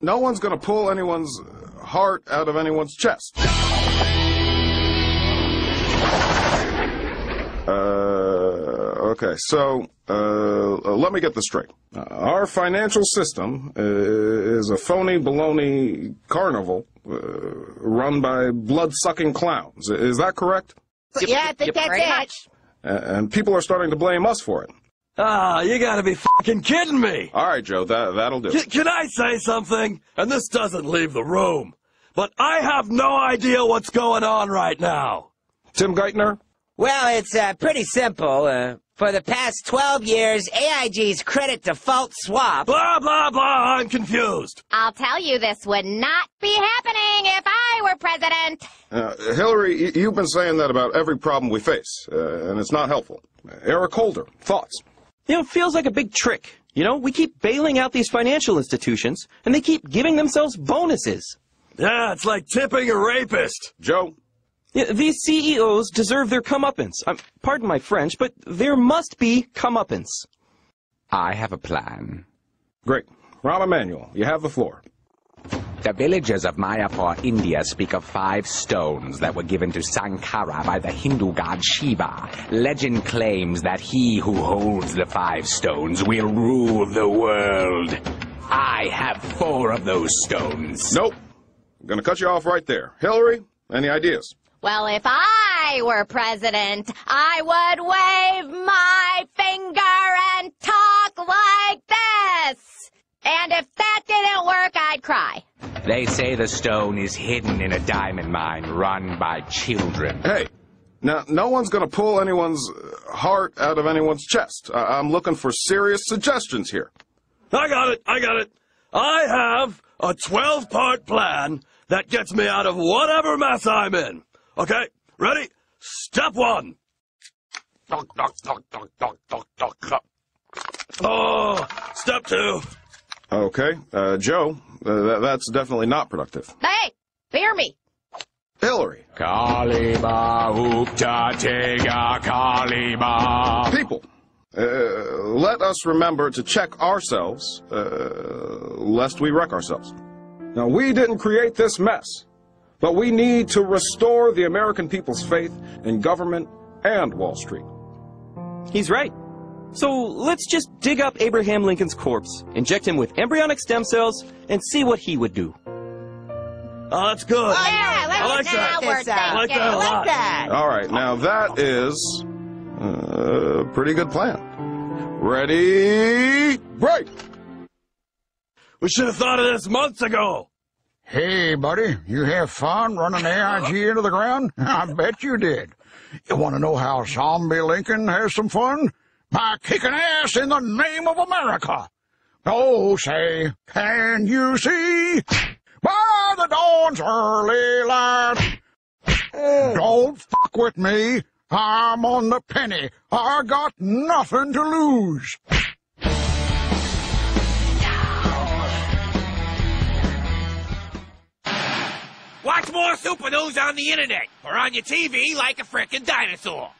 no one's going to pull anyone's heart out of anyone's chest. Uh, okay, so uh, let me get this straight. Uh, our financial system uh, is a phony baloney carnival uh, run by blood-sucking clowns. Is that correct? yeah, I think that's pretty it. much. And people are starting to blame us for it. Ah, you gotta be fucking kidding me! All right, Joe, that that'll do. Can, can I say something? And this doesn't leave the room. But I have no idea what's going on right now. Tim Geithner, Well, it's uh, pretty simple. Uh, for the past 12 years, AIG's credit default swap. Blah, blah, blah, I'm confused. I'll tell you, this would not be happening if I were president. uh, Hillary, you've been saying that about every problem we face, uh, and it's not helpful. Eric Holder, thoughts? You know, it feels like a big trick. You know, we keep bailing out these financial institutions, and they keep giving themselves bonuses. Yeah, it's like tipping a rapist. Joe, Yeah, these CEOs deserve their comeuppance. Um, pardon my French, but there must be comeuppance. I have a plan. great. Rahm Emanuel, you have the floor. The villagers of Mayapur, India speak of five stones that were given to Sankara by the Hindu god Shiva. Legend claims that he who holds the five stones will rule the world. I have four of those stones. Nope. I'm going to cut you off right there. Hillary, any ideas? Well, if I were president, I would wave my finger and talk like this. And if that didn't work, I'd cry. They say the stone is hidden in a diamond mine run by children. Hey, now, no one's going to pull anyone's uh, heart out of anyone's chest. I- I'm looking for serious suggestions here. I got it, I got it. I have a 12 part plan that gets me out of whatever mess I'm in. Okay, ready? Step one. Oh, step two. Okay, uh, Joe, uh, that, that's definitely not productive. Hey, fear me. Hillary, Kalima Upta Tega Kalima. people, uh, let us remember to check ourselves, uh, lest we wreck ourselves. Now, we didn't create this mess, but we need to restore the American people's faith in government and Wall Street. He's right. So let's just dig up Abraham Lincoln's corpse, inject him with embryonic stem cells, and see what he would do. Oh, that's good. Yeah, let's I like now that. we're This, uh, I like that a lot. that. All right, now that is uh, a pretty good plan. Ready, break! We should have thought of this months ago. Hey, buddy, you have fun running AIG into the ground? I bet you did. You want to know how Zombie Lincoln has some fun? By kicking ass in the name of America. Oh, say, can you see? By the dawn's early light. Don't fuck with me. I'm on the penny. I got nothing to lose. Watch more Super News on the internet or on your TV like a frickin' dinosaur.